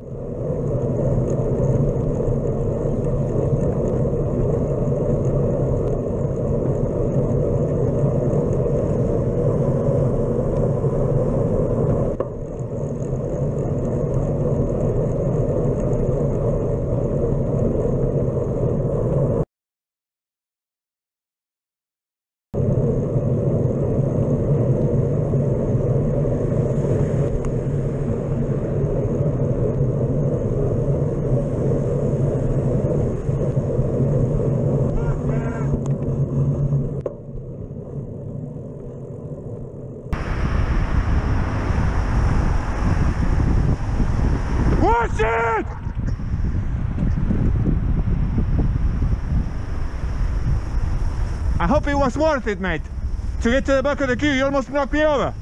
you Push it! I hope it was worth it, mate. To get to the back of the queue, you almost knocked me over.